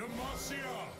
Demacia, I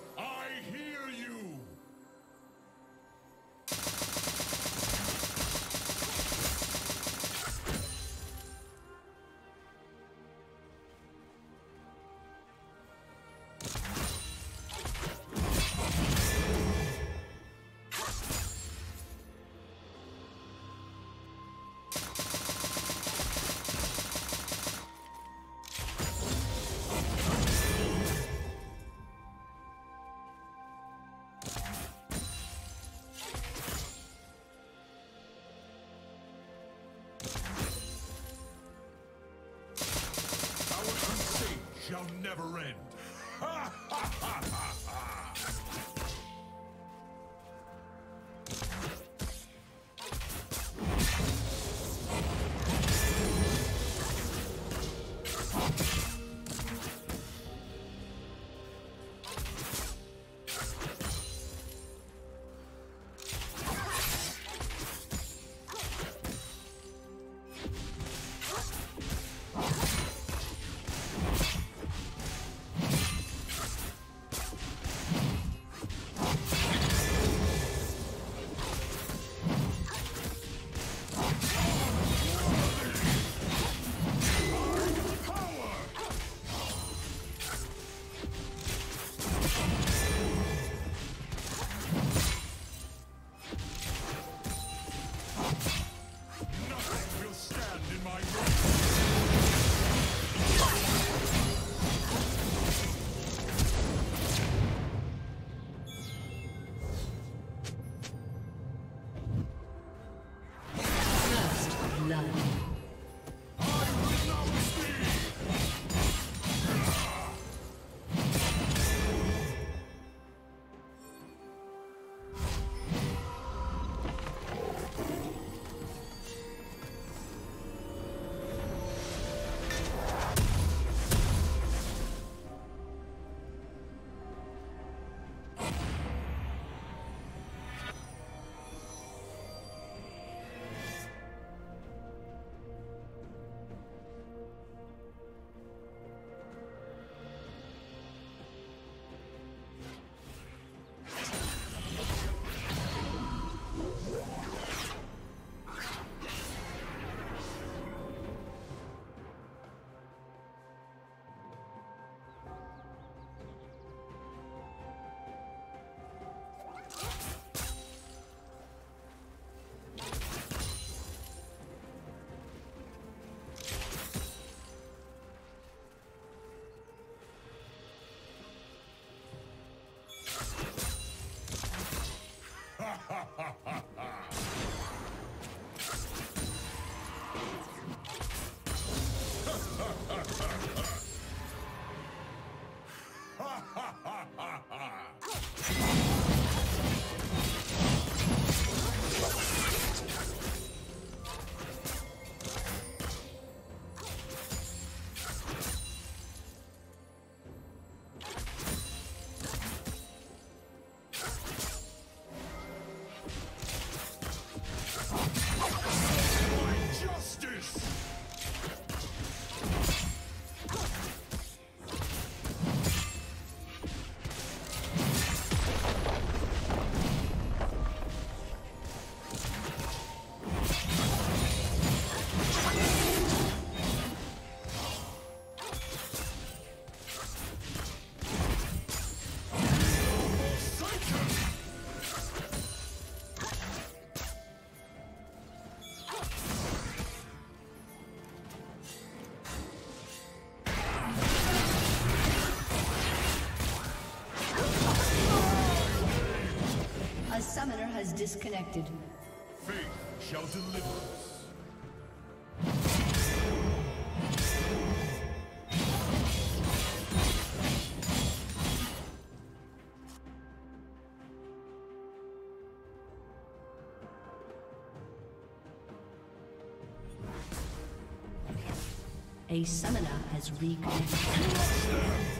never end. Has disconnected. Faith shall deliver us. A summoner has reconnected.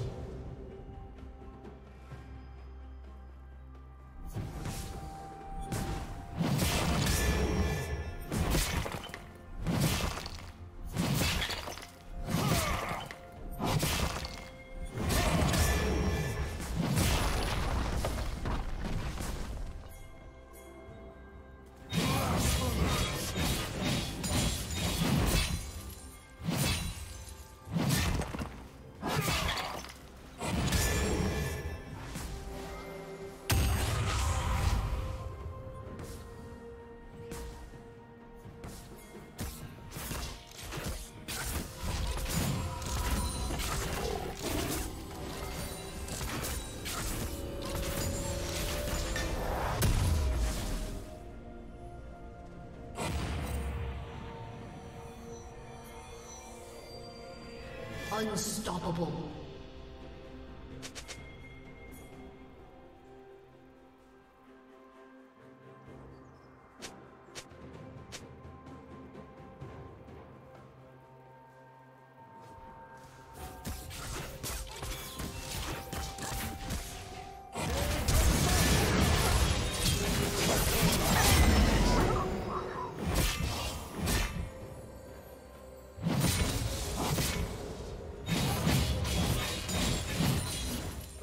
Unstoppable.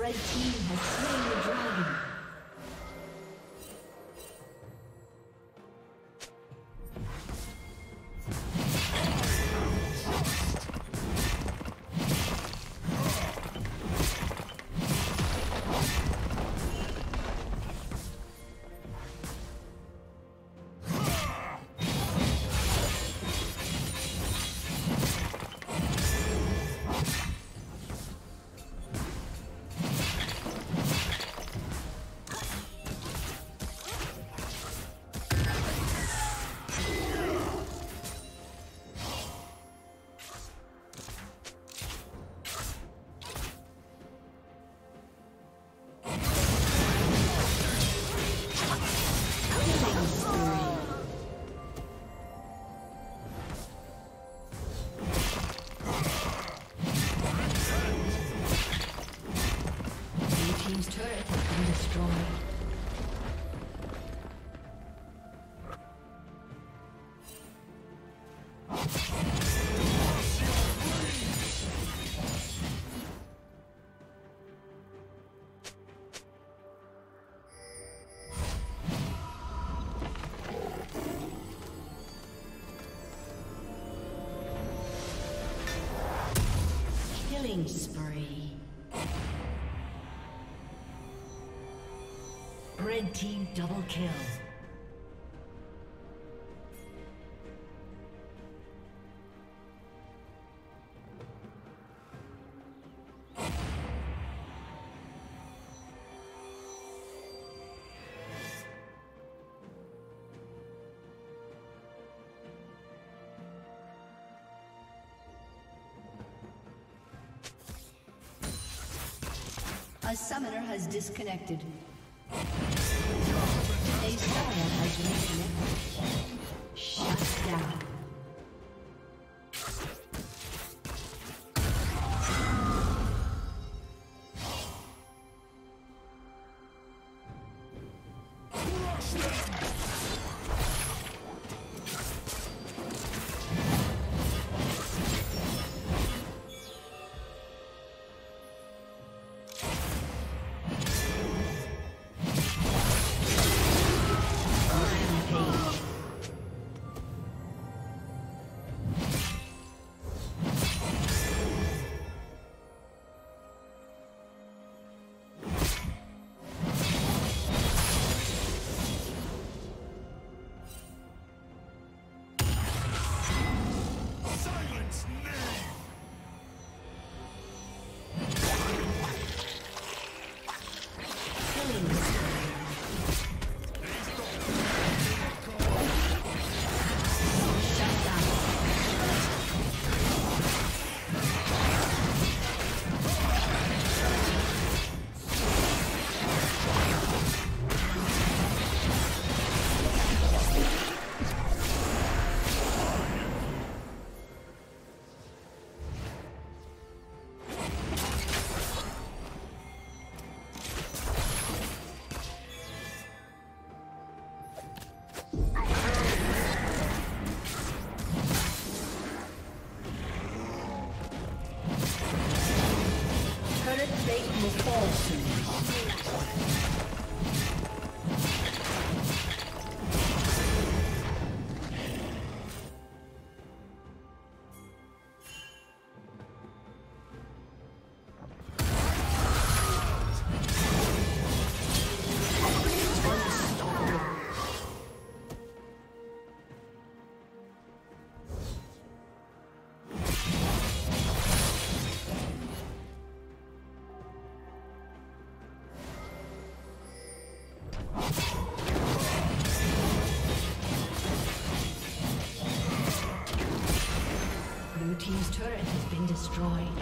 Killing Team double kill. A summoner has disconnected. Shut down. destroyed.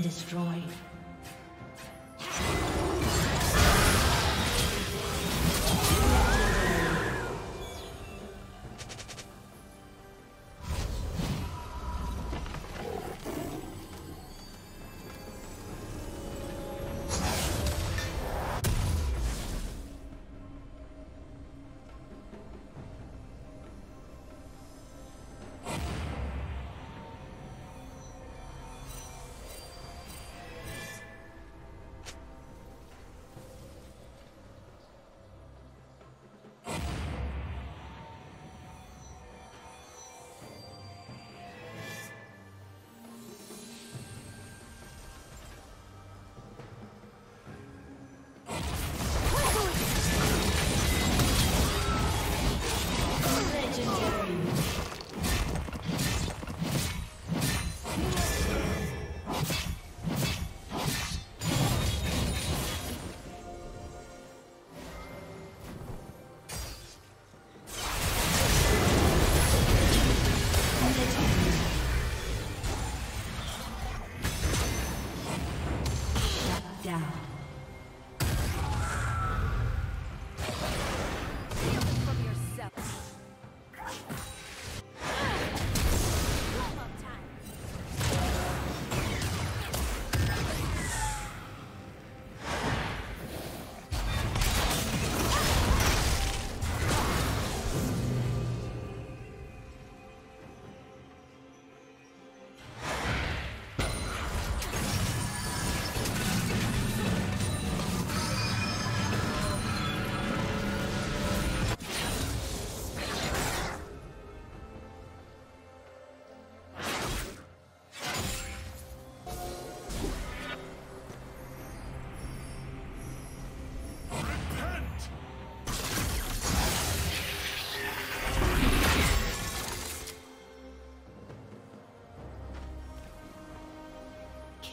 Destroyed.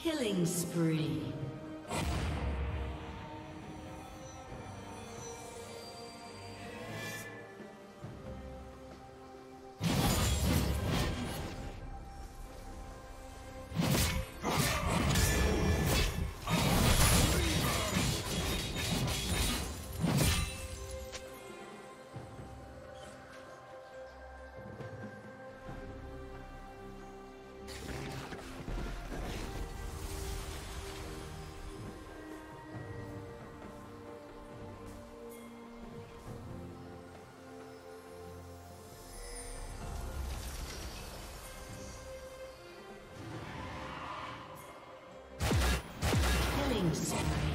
Killing spree. Shut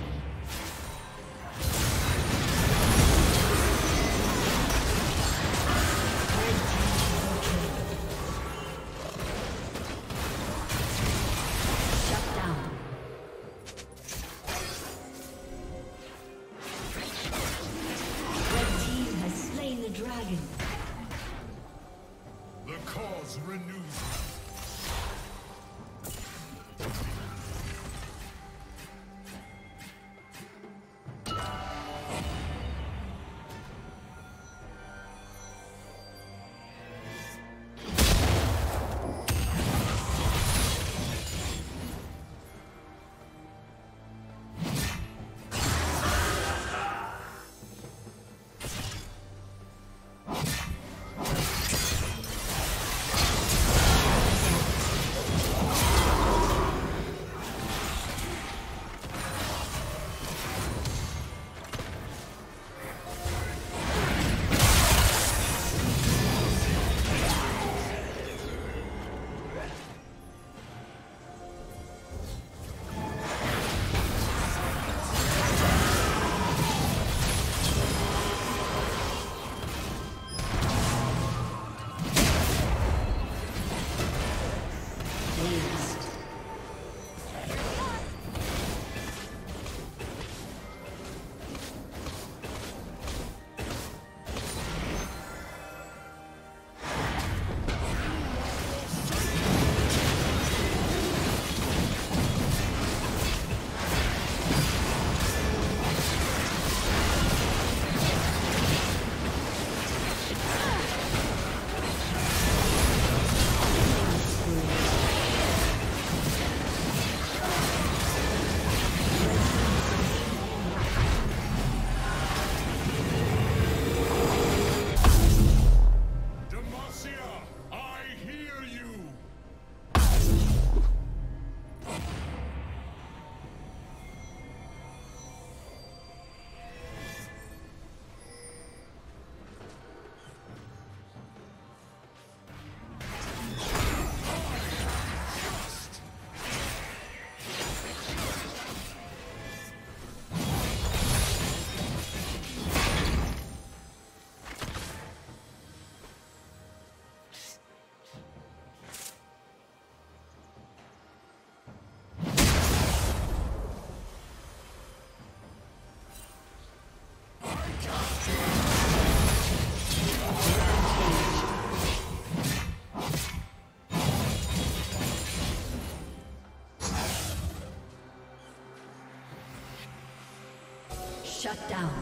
down.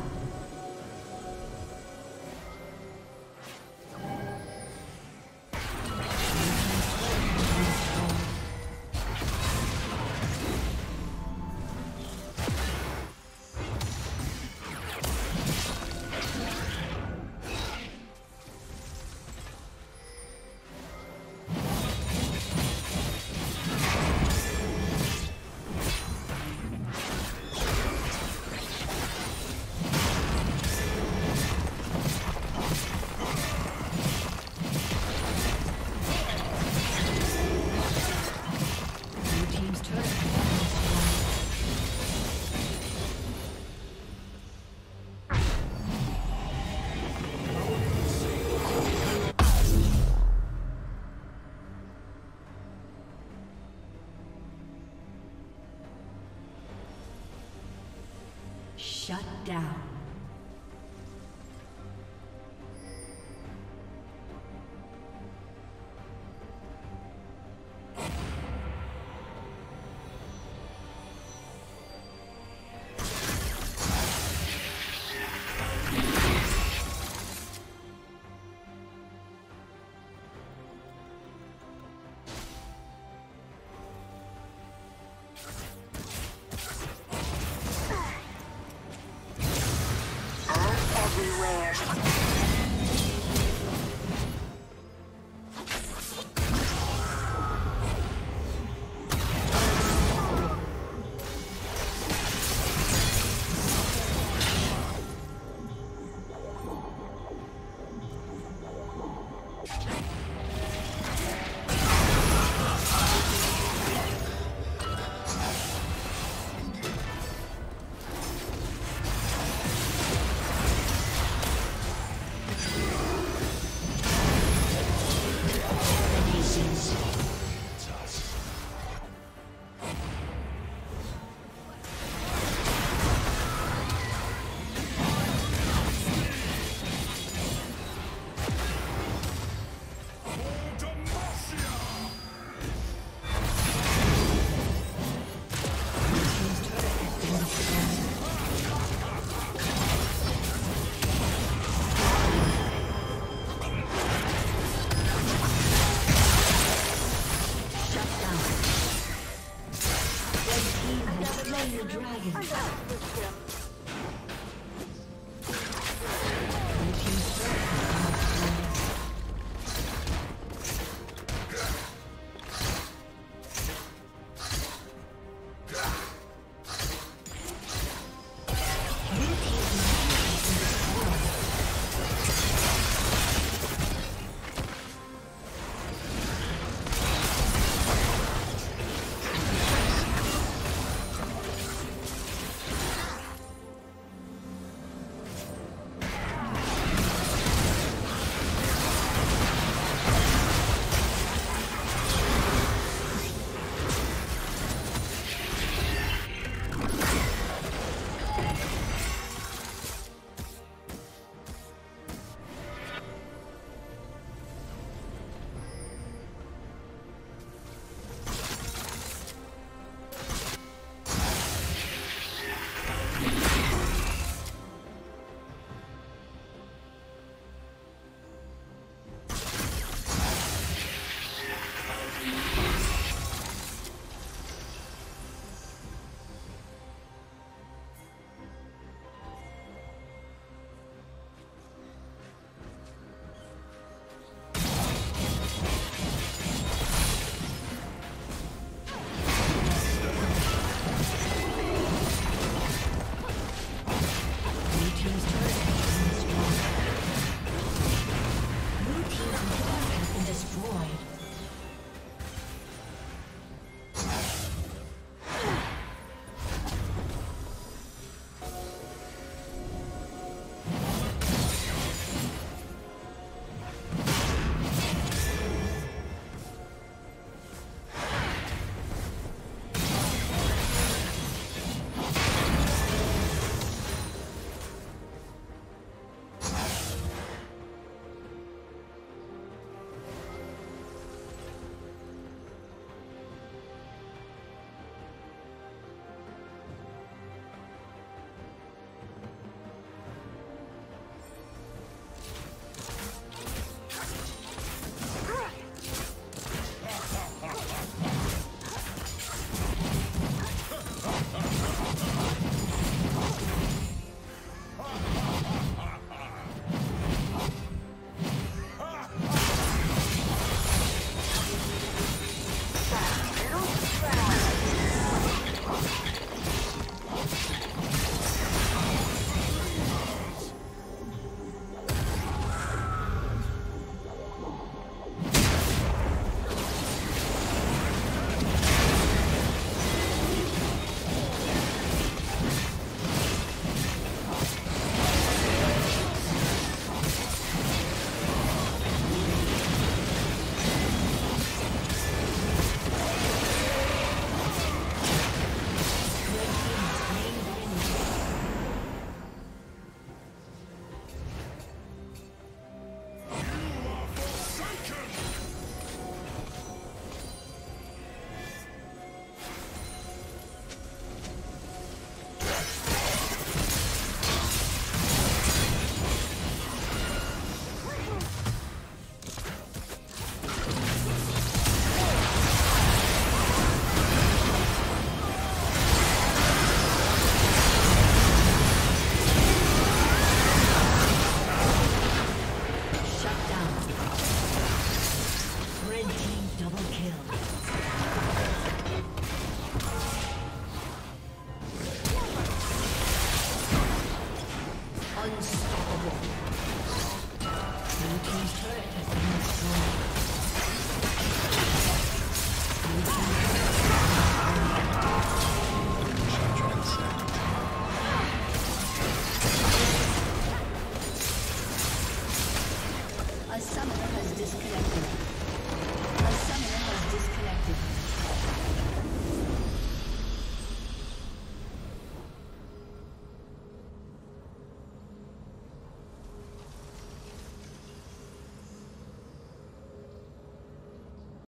Down. Oddly